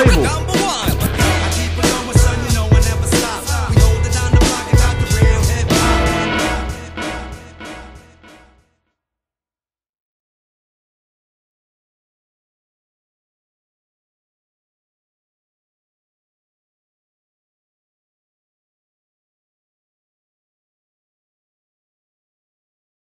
Seibo.